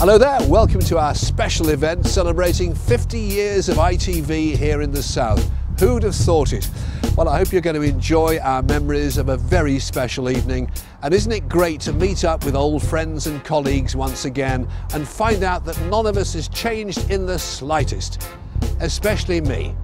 Hello there, welcome to our special event celebrating 50 years of ITV here in the South. Who'd have thought it? Well, I hope you're going to enjoy our memories of a very special evening. And isn't it great to meet up with old friends and colleagues once again and find out that none of us has changed in the slightest, especially me.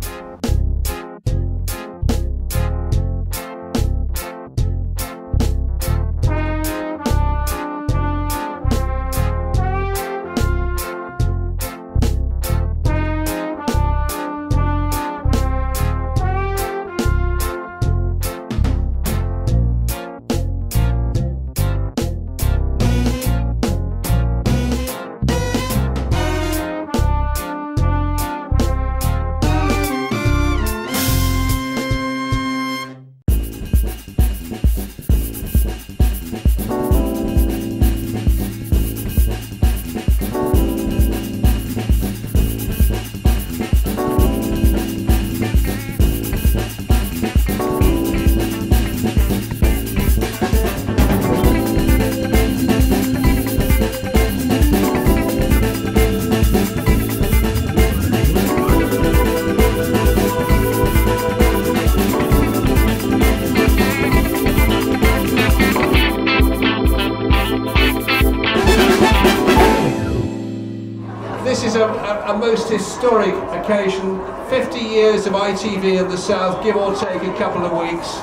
A, a, a, most historic occasion. 50 years of ITV in the South, give or take a couple of weeks.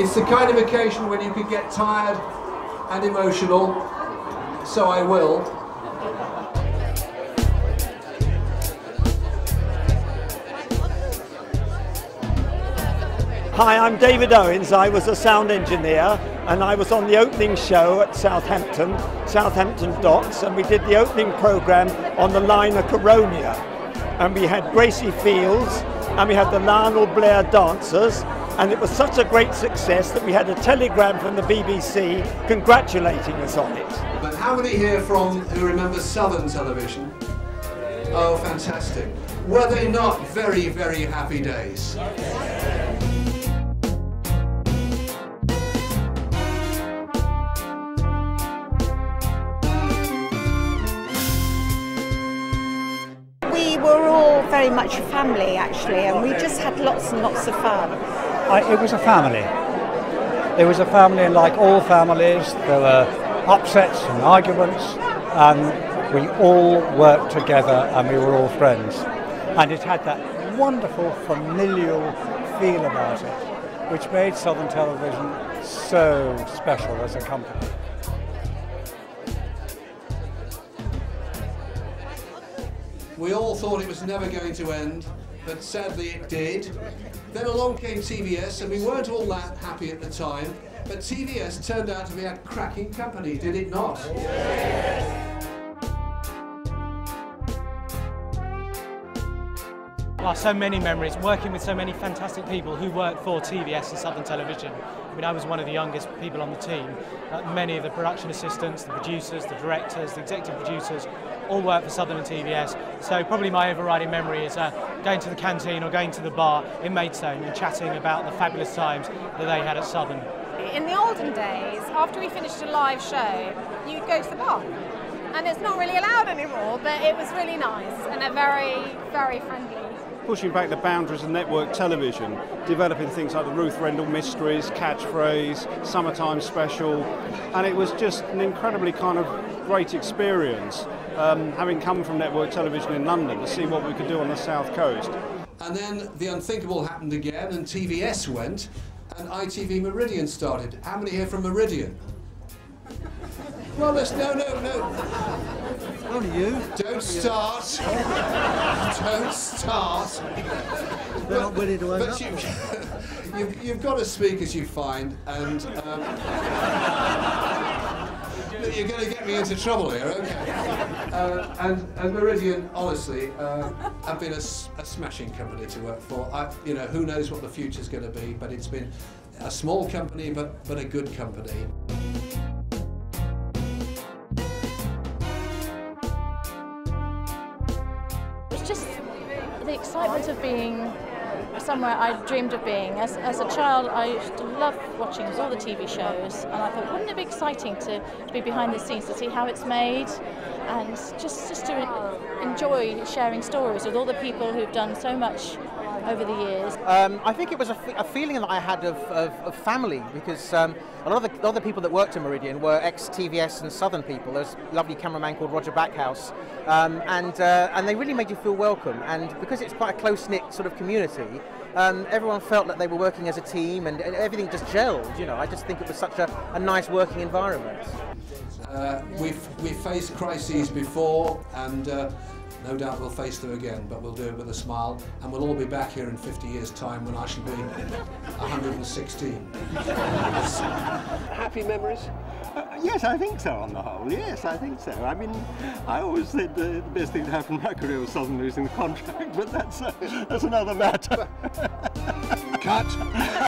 It's the kind of occasion when you can get tired and emotional, so I will. Hi, I'm David Owens. I was a sound engineer and I was on the opening show at Southampton, Southampton Docks, and we did the opening programme on the liner Caronia. And we had Gracie Fields and we had the Lionel Blair Dancers, and it was such a great success that we had a telegram from the BBC congratulating us on it. But how many here from who remember Southern television? Oh, fantastic. Were they not very, very happy days? Were all very much a family actually, and we just had lots and lots of fun. I, it was a family. It was a family, and like all families, there were upsets and arguments, and we all worked together and we were all friends. And it had that wonderful familial feel about it, which made Southern Television so special as a company. We all thought it was never going to end, but sadly it did. Then along came TVS, and we weren't all that happy at the time, but TVS turned out to be a cracking company, did it not? Oh, so many memories, working with so many fantastic people who work for TVS and Southern Television. I mean, I was one of the youngest people on the team. Uh, many of the production assistants, the producers, the directors, the executive producers, all work for Southern and TVS. So probably my overriding memory is uh, going to the canteen or going to the bar in Maidstone and chatting about the fabulous times that they had at Southern. In the olden days, after we finished a live show, you'd go to the bar. And it's not really allowed anymore, but it was really nice and a very, very friendly pushing back the boundaries of network television, developing things like the Ruth Rendell Mysteries, Catchphrase, Summertime Special, and it was just an incredibly kind of great experience, um, having come from network television in London to see what we could do on the south coast. And then the unthinkable happened again, and TVS went, and ITV Meridian started. How many here from Meridian? Well, let's no, no, no. Only you. Don't start. Don't start. They're not willing to own But you've, you've, you've got to speak as you find, and um, you're going to get me into trouble here, okay? Uh, and, and Meridian, honestly, uh, have been a, a smashing company to work for. I, you know, who knows what the future's going to be, but it's been a small company, but, but a good company. Just the excitement of being somewhere I dreamed of being. As, as a child, I used to love watching all the TV shows, and I thought, wouldn't it be exciting to, to be behind the scenes to see how it's made? and just just to enjoy sharing stories with all the people who've done so much over the years. Um, I think it was a, f- a feeling that I had of, of, of family because um, a lot of the other people that worked at Meridian were ex-TVS and Southern people. There's a lovely cameraman called Roger Backhouse, um, and uh, and they really made you feel welcome. And because it's quite a close-knit sort of community, um, everyone felt that they were working as a team, and, and everything just gelled. You know, I just think it was such a, a nice working environment. Uh, we've, we've faced crises before and uh, no doubt we'll face them again, but we'll do it with a smile and we'll all be back here in 50 years' time when I shall be 116. Happy memories? Uh, yes, I think so on the whole. Yes, I think so. I mean, I always said the, the best thing to happen in my career was Southern losing the contract, but that's, uh, that's another matter. Cut!